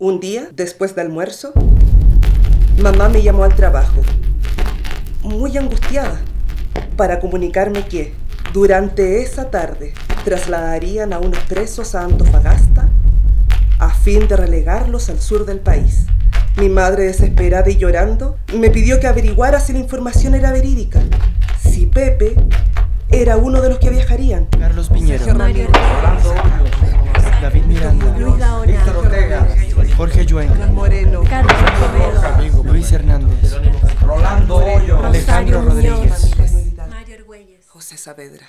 Un día, después de almuerzo, mamá me llamó al trabajo, muy angustiada, para comunicarme que durante esa tarde trasladarían a unos presos a Antofagasta a fin de relegarlos al sur del país. Mi madre, desesperada y llorando, me pidió que averiguara si la información era verídica, si Pepe era uno de los que viajarían. Carlos Piñero, Mario Jorge Yuen, Moreno, Carlos Escobedo, Luis Hernández, Rolando Hoyo, Alejandro. Rodríguez. Mario Argüelles. José Saavedra.